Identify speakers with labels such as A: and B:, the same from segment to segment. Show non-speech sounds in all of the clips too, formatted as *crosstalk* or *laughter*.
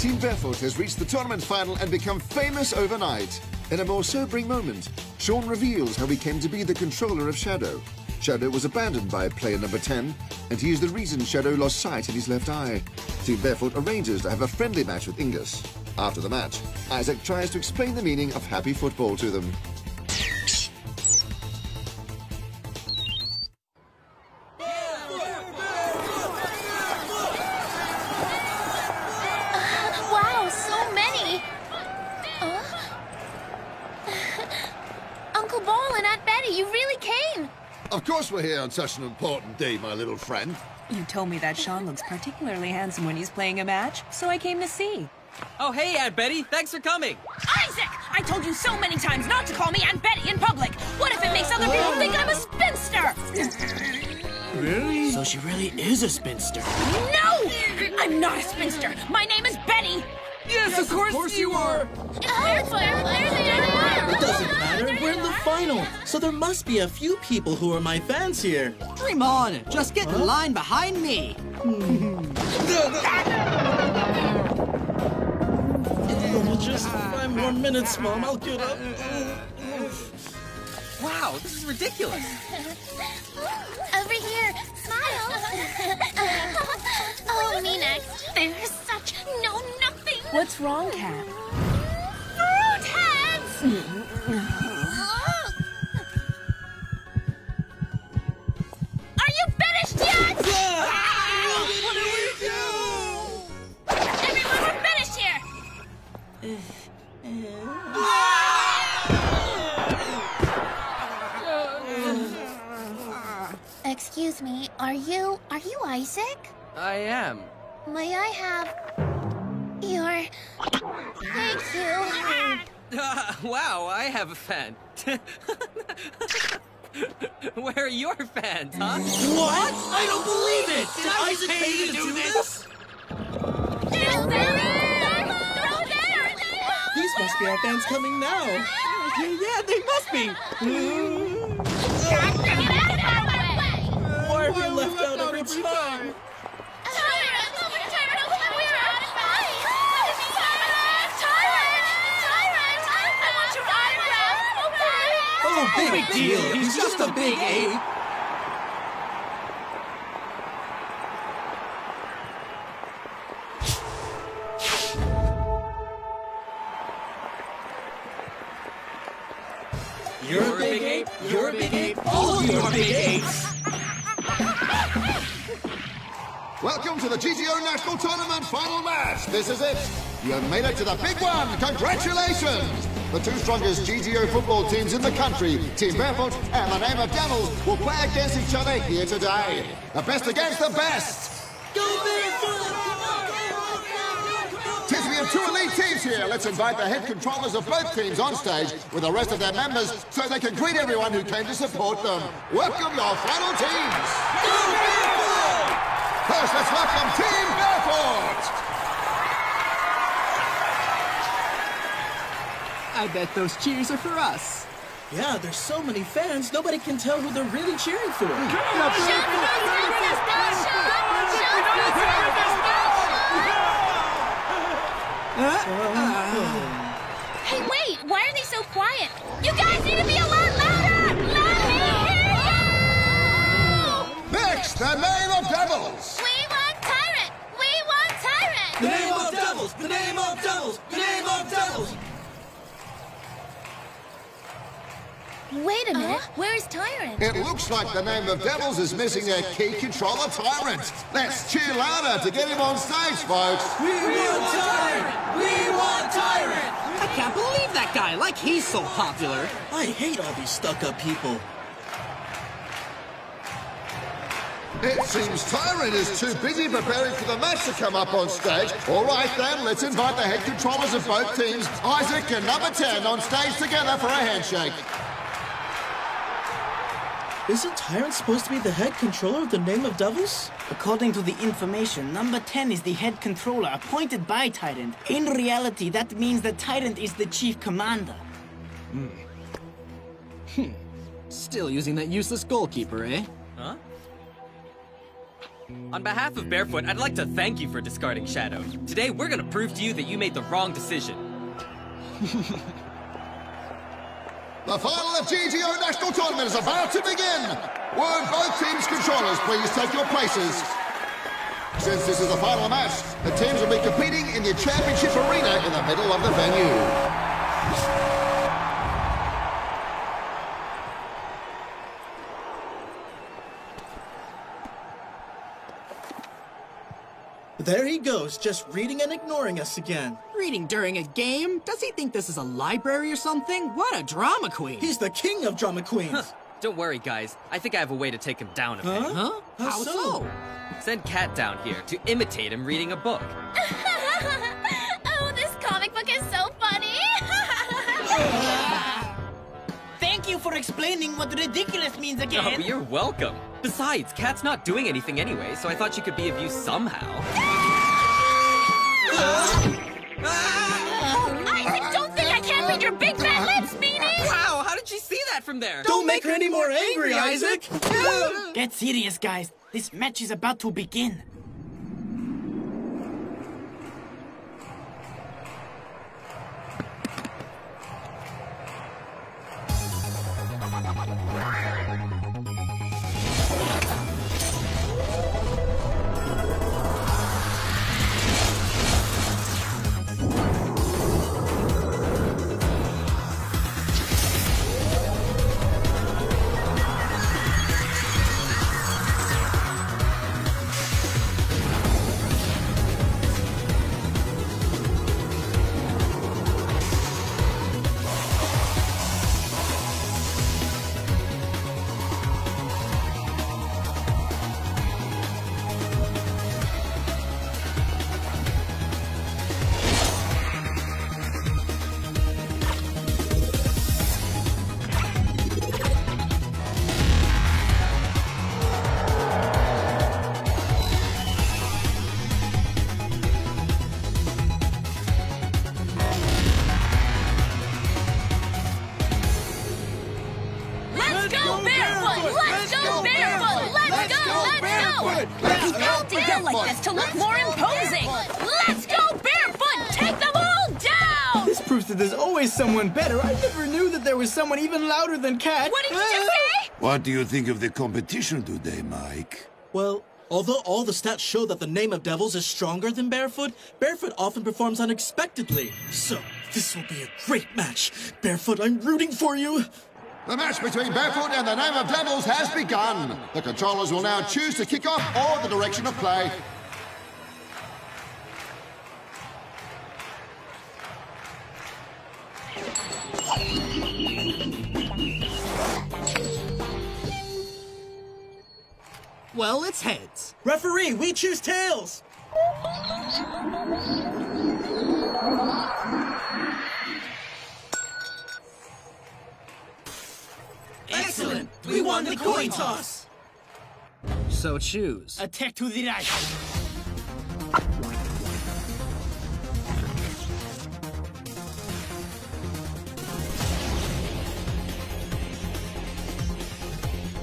A: Team Barefoot has reached the tournament final and become famous overnight. In a more sobering moment, Shawn reveals how he came to be the controller of Shadow. Shadow was abandoned by player number 10, and he is the reason Shadow lost sight in his left eye. Team Barefoot arranges to have a friendly match with Ingus. After the match, Isaac tries to explain the meaning of happy football to them. Of course we're here on such an important day, my little friend.
B: You told me that Shawn looks particularly handsome when he's playing a match, so I came to see.
C: Oh, hey, Aunt Betty. Thanks for coming.
D: Isaac! I told you so many times not to call me Aunt Betty in public. What if it makes other people think I'm a spinster?
E: Really? So she really is a spinster.
D: No! I'm not a spinster. My name is Betty.
C: Yes, of course, you are.
F: It's there, there, there are!
E: It doesn't matter. We're in the final, so there must be a few people who are my fans here.
G: Dream on. Just get in line behind me.
E: Just five more minutes, Mom. I'll get up.
C: Wow, this is ridiculous.
F: Over here, smile! *laughs* oh, me next. They're such know-nothing
B: What's wrong, Cat?
F: fruit heads! Hmm. Are you finished yet?
E: What do we do?
F: Everyone, we're finished here! Excuse me, are you, are you Isaac?
C: I am.
F: May I have your... Thank you.
C: Uh, *laughs* wow, I have a fan. *laughs* Where are your fans, huh?
E: What? I don't believe it! Did Isaac pay you to do this?
F: There's them! They're there!
E: These must be our fans coming now.
G: Yeah, they must be.
F: Get out of my way!
E: Why are we left out every time?
F: Tyrant! Tyrant! We're out of time! Tyrant! Tyrant! I want your autograph!
G: Oh, big deal. He's just a big ape.
E: You're a big ape. You're a big ape. All of you are big apes.
A: Welcome to the GGO National Tournament final match. This is it. You have made it to the big one. Congratulations. The two strongest GGO football teams in the country, Team Barefoot and the Name of Devils, will play against each other here today. The best against the best.
E: Go Barefoot!
A: Since we have two elite teams here, let's invite the head controllers of both teams on stage with the rest of their members so they can greet everyone who came to support them. Welcome your final teams. First, let's welcome Team Barefoot.
G: I bet those cheers are for us.
E: Yeah, there's so many fans, nobody can tell who they're really cheering for.
F: Hey, wait! Why are they so quiet? You guys need to be a Wait a minute, where's Tyrant?
A: It looks like the Name of Devils is missing their key controller Tyrant. Let's cheer louder to get him on stage, folks.
E: We want Tyrant! We want Tyrant!
G: I can't believe that guy. Like he's so popular.
E: I hate all these stuck-up people.
A: It seems Tyrant is too busy preparing for the match to come up on stage. All right then, let's invite the head controllers of both teams, Isaac and number 10, on stage together for a handshake.
E: Isn't Tyrant supposed to be the head controller of the Name of Devils?
H: According to the information, number 10 is the head controller appointed by Tyrant. In reality, that means that Tyrant is the chief commander. Hmm. Hmm.
G: Still using that useless goalkeeper, eh?
C: Huh? On behalf of Barefoot, I'd like to thank you for discarding Shadow. Today, we're gonna prove to you that you made the wrong decision. *laughs*
A: The final of GGO National Tournament is about to begin. Would both teams' controllers please take your places? Since this is the final match, the teams will be competing in the championship arena in the middle of the venue.
E: There he goes, just reading and ignoring us again.
G: Reading during a game? Does he think this is a library or something? What a drama queen!
E: He's the king of drama queens.
C: Don't worry, guys. I think I have a way to take him down a bit.
E: Huh?
G: Huh?
E: How
G: How
E: so?
G: so?
C: Send Cat down here to imitate him reading a book. *laughs*
F: oh, this comic book is so funny. *laughs*
H: Thank you for explaining what ridiculous means again.
C: Oh,
H: again.
C: you're welcome. Besides, Kat's not doing anything anyway, so I thought she could be of use somehow.
F: Oh, Isaac, don't think I can't read your big fat lips, meanie.
C: Wow, how did she see that from there?
E: Don't make her any more angry, Isaac!
H: Get serious, guys. This match is about to begin. Was someone even louder than Cat.
F: What did you just say?
I: What do you think of the competition today, Mike?
E: Well, although all the stats show that the name of Devils is stronger than Barefoot, Barefoot often performs unexpectedly. So, this will be a great match. Barefoot, I'm rooting for you.
A: The match between Barefoot and the Name of Devils has begun. The controllers will now choose to kick off or the direction of play.
G: Well, it's heads.
E: Referee, we choose tails. Excellent. We won the coin toss.
G: So choose.
H: Attack to the right.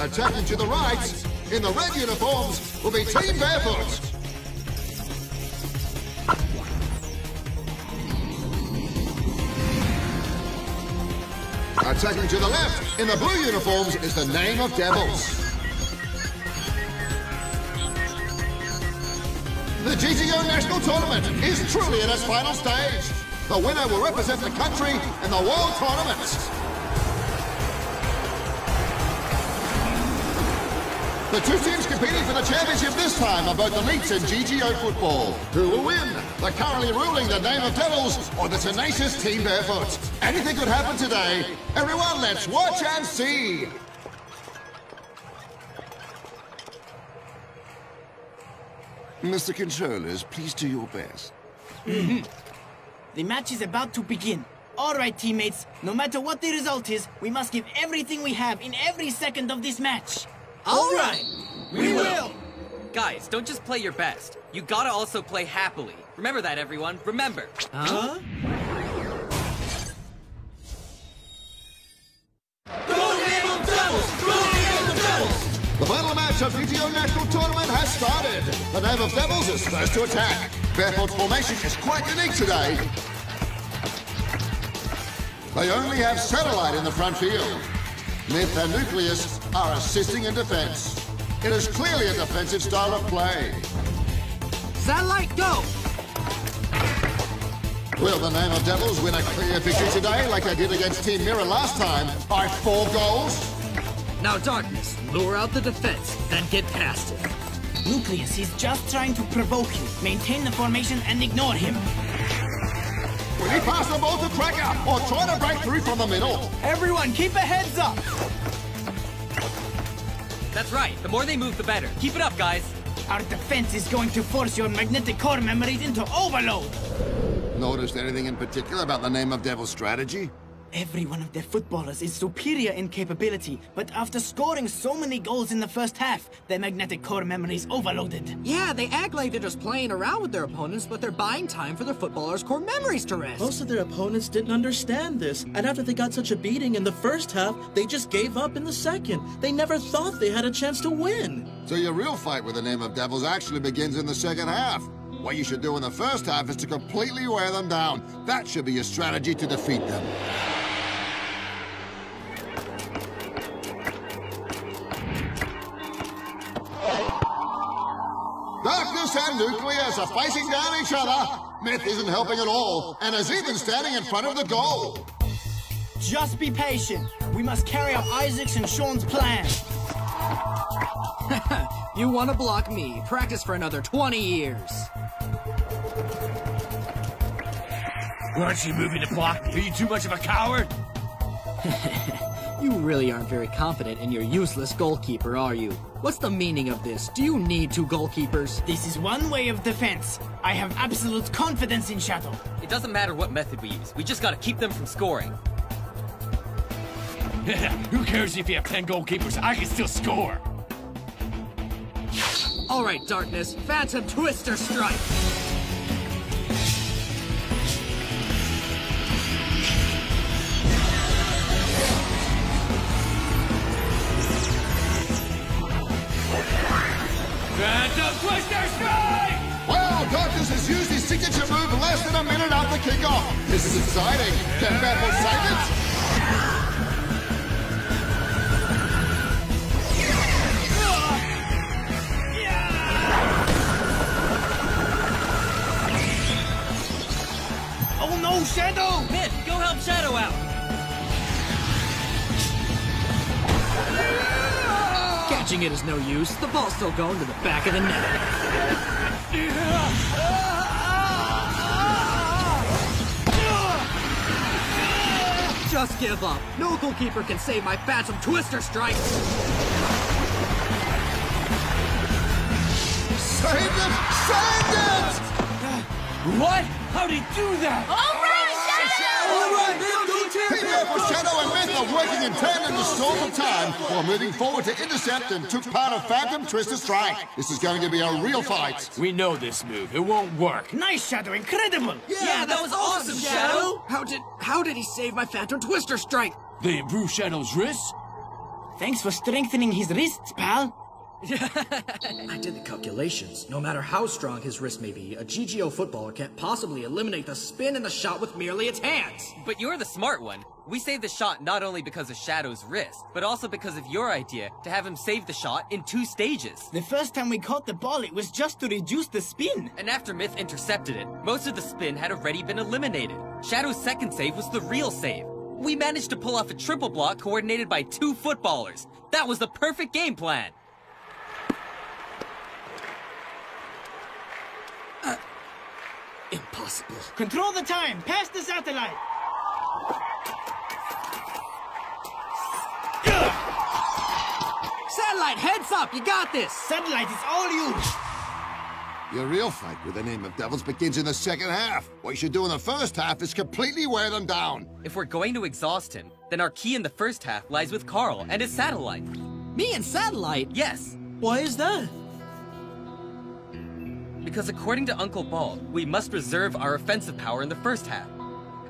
A: Attacking to the right, in the red uniforms, will be Team Barefoot. Attacking to the left, in the blue uniforms, is the Name of Devils. The GGO National Tournament is truly in its final stage. The winner will represent the country in the World Tournament. The two teams competing for the championship this time are both elites in GGO football. Who will win? The currently ruling the name of Devils or the tenacious Team Barefoot? Anything could happen today. Everyone, let's watch and see.
I: Mr. Controllers, please do your best. Mm-hmm.
H: The match is about to begin. All right, teammates. No matter what the result is, we must give everything we have in every second of this match.
E: All right. We will.
C: Guys, don't just play your best. You gotta also play happily. Remember that, everyone. Remember.
E: Huh? Go Name of Devils! Go Name of Devils!
A: The final match of GGO National Tournament has started. The name of Devils is first to attack. Barefoot's formation is quite unique today. They only have Satellite in the front field. Myth and Nucleus are assisting in defense. It is clearly a defensive style of play.
G: Satellite, go!
A: Will the name of Devils win a clear victory today like they did against Team Mirror last time by four goals?
G: Now, Darkness, lure out the defense, then get past it.
H: Nucleus, he's just trying to provoke you. Maintain the formation and ignore him.
A: Will he pass the ball to Cracker or try to break through from the middle?
H: Everyone, keep a heads up!
C: That's right. The more they move, the better. Keep it up, guys.
H: Our defense is going to force your magnetic core memories into overload.
A: Noticed anything in particular about the name of Devil's strategy?
H: Every one of their footballers is superior in capability, but after scoring so many goals in the first half, their magnetic core memories overloaded.
G: Yeah, they act like they're just playing around with their opponents, but they're buying time for their footballers' core memories to rest.
E: Most of their opponents didn't understand this, and after they got such a beating in the first half, they just gave up in the second. They never thought they had a chance to win.
A: So your real fight with the name of Devils actually begins in the second half. What you should do in the first half is to completely wear them down. That should be your strategy to defeat them. Darkness and Nucleus are facing down each other. Myth isn't helping at all, and is even standing in front of the goal.
H: Just be patient. We must carry out Isaac's and Shawn's plan. *laughs*
G: you want to block me? Practice for another 20 years.
J: Why Aren't you moving to block me? Are you too much of a coward? *laughs*
G: you really aren't very confident in your useless goalkeeper, are you? What's the meaning of this? Do you need two goalkeepers?
H: This is one way of defense. I have absolute confidence in Shadow.
C: It doesn't matter what method we use. We just gotta keep them from scoring. *laughs*
J: Who cares if you have 10 goalkeepers? I can still score.
G: All right, Darkness. Phantom Twister Strike.
A: Used his move less than a minute after kickoff. This is exciting. Can Battle save it?
H: Oh no, Shadow!
C: Myth, go help Shadow out!
G: Catching it is no use. The ball's still going to the back of the net. *laughs* Just give up. No goalkeeper can save my Phantom Twister Strike.
A: Saved it! Saved it!
J: What? How'd he do that?
F: All
A: Team Purple Shadow and Myth are working in tandem to stall the time while moving forward to intercept and took part of Phantom Twister Strike. This is going to be a real fight.
J: We know this move. It won't work.
H: Nice, Shadow. Incredible.
G: Yeah, that was awesome, Shadow. How did how did he save my Phantom Twister Strike?
J: They improved Shadow's wrists?
H: Thanks for strengthening his wrists, pal.
G: I did the calculations. No matter how strong his wrist may be, a GGO footballer can't possibly eliminate the spin and the shot with merely its hands.
C: But you're the smart one. We saved the shot not only because of Shadow's wrist, but also because of your idea to have him save the shot in two stages.
H: The first time we caught the ball, it was just to reduce the spin.
C: And after Myth intercepted it, most of the spin had already been eliminated. Shadow's second save was the real save. We managed to pull off a triple block coordinated by two footballers. That was the perfect game plan.
G: Impossible.
H: Control the time. Pass the satellite.
G: Satellite, heads up! You got this!
H: Satellite is all you.
A: Your real fight with the name of Devils begins in the second half. What you should do in the first half is completely wear them down.
C: If we're going to exhaust him, then our key in the first half lies with Karl and his satellite.
G: Me and Satellite?
C: Yes,
E: Why is that?
C: Because according to Uncle Bald, we must reserve our offensive power in the first half.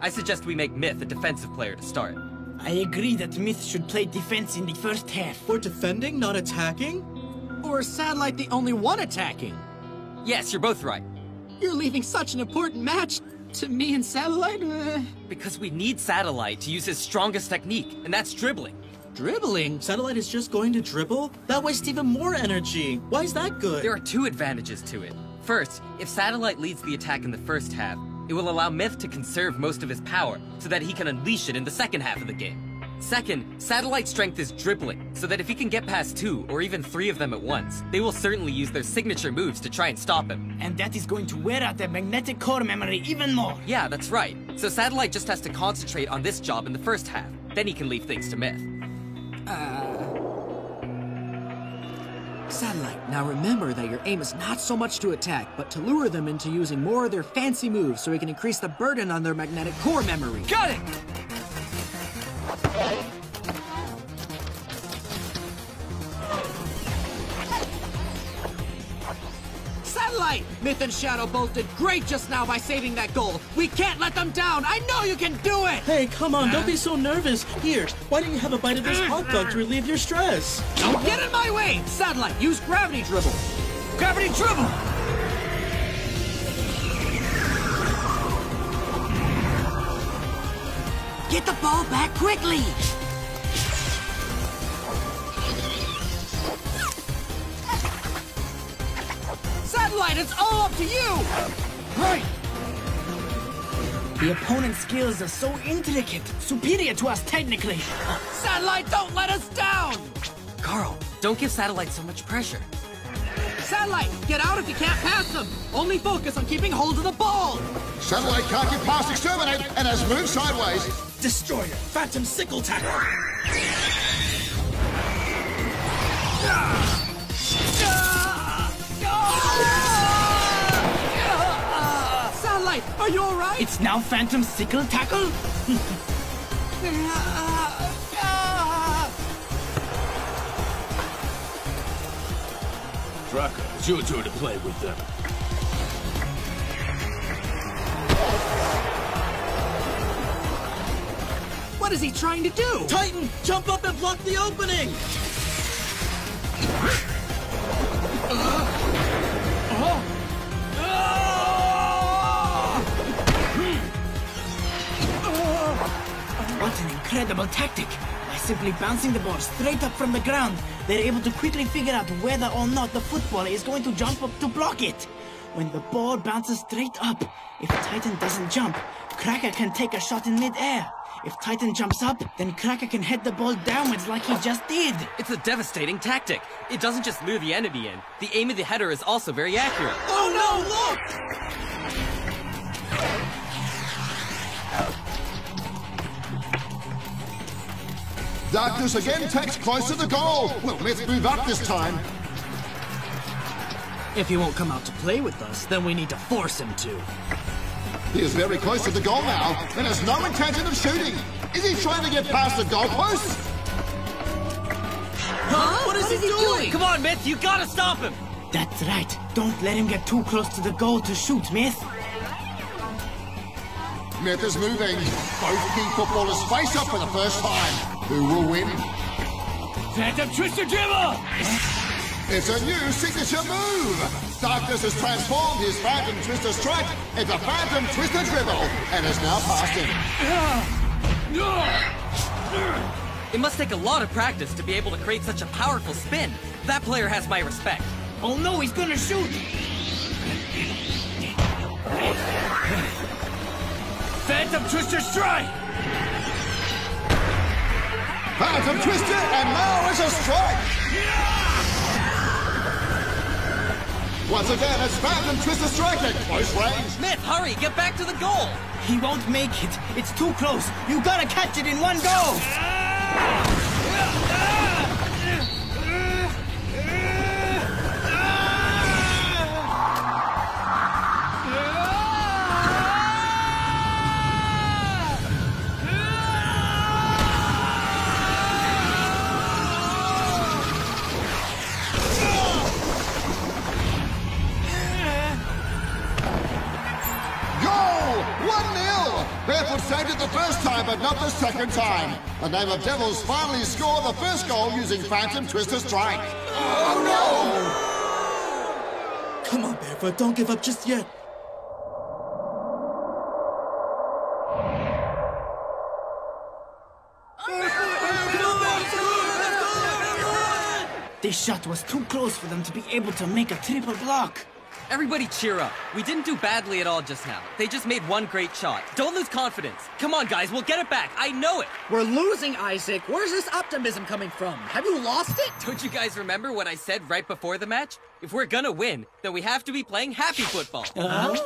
C: I suggest we make Myth a defensive player to start.
H: I agree that Myth should play defense in the first half.
E: We're defending, not attacking?
G: Or is Satellite the only one attacking?
C: Yes, you're both right.
G: You're leaving such an important match to me and Satellite? Uh...
C: Because we need Satellite to use his strongest technique, and that's dribbling.
E: Dribbling? Satellite is just going to dribble? That wastes even more energy. Why is that good?
C: There are two advantages to it. First, if Satellite leads the attack in the first half, it will allow Myth to conserve most of his power so that he can unleash it in the second half of the game. Second, Satellite strength is dribbling, so that if he can get past two or even three of them at once, they will certainly use their signature moves to try and stop him.
H: And that is going to wear out their magnetic core memory even more.
C: Yeah, that's right. So Satellite just has to concentrate on this job in the first half. Then he can leave things to Myth.
G: Uh... Satellite, now remember that your aim is not so much to attack, but to lure them into using more of their fancy moves so we can increase the burden on their magnetic core memory.
C: Got it!
G: Myth and Shadow both did great just now by saving that goal. We can't let them down. I know you can do it!
E: Hey, come on, don't be so nervous. Here, why don't you have a bite of this hot dog to relieve your stress?
G: Don't get in my way! Satellite, use gravity dribble. Gravity dribble! Get the ball back quickly! Satellite, it's all up to you!
H: Right! The opponent's skills are so intricate, superior to us technically.
G: Satellite, don't let us down!
C: Karl, don't give Satellite so much pressure.
G: Satellite, get out if you can't pass them! Only focus on keeping hold of the ball!
A: Satellite can't get past Exterminate and has moved sideways.
E: Destroyer, Phantom Sickle Tackle!
G: Satellite, are you alright?
H: It's now Phantom Sickle Tackle? *laughs*
J: Trucker, it's your turn to play with them.
G: What is he trying to do?
E: Titan, jump up and block the opening!
H: Incredible tactic! By simply bouncing the ball straight up from the ground, they're able to quickly figure out whether or not the footballer is going to jump up to block it. When the ball bounces straight up, if Titan doesn't jump, Cracker can take a shot in mid-air. If Titan jumps up, then Cracker can head the ball downwards like he just did.
C: It's a devastating tactic. It doesn't just lure the enemy in. The aim of the header is also very accurate.
E: Oh no, look!
A: Darkness again takes close to the goal. Will Myth move up this time?
G: If he won't come out to play with us, then we need to force him to.
A: He is very close to the goal now and has no intention of shooting. Is he trying to get past the goalpost?
G: Huh? What is, he, doing?
C: Come on, Myth, you gotta stop him!
H: That's right. Don't let him get too close to the goal to shoot, Myth.
A: Myth is moving. Both key footballers face up for the first time. Who will win?
J: Phantom Twister Dribble!
A: It's a new signature move. Darkness has transformed his Phantom Twister strike into Phantom Twister dribble and has now passed him.
C: It must take a lot of practice to be able to create such a powerful spin. That player has my respect.
H: Oh no, he's gonna shoot!
J: Phantom Twister Strike!
A: Phantom Twister and now it's a strike. Once again, it's Phantom Twister strike at close range.
C: Myth, hurry, get back to the goal!
H: He won't make it. It's too close. You gotta catch it in one go!
A: The second time. The name of Devils finally score the first goal using Phantom Twister Strike. Oh no!
E: Come on, Barefoot, don't give up just yet.
H: This shot was too close for them to be able to make a triple block.
C: Everybody cheer up. We didn't do badly at all just now. They just made one great shot. Don't lose confidence. Come on, guys, we'll get it back. I know it.
G: We're losing, Isaac. Where's this optimism coming from? Have you lost it?
C: Don't you guys remember what I said right before the match? If we're gonna win, then we have to be playing happy football.
H: Uh-huh.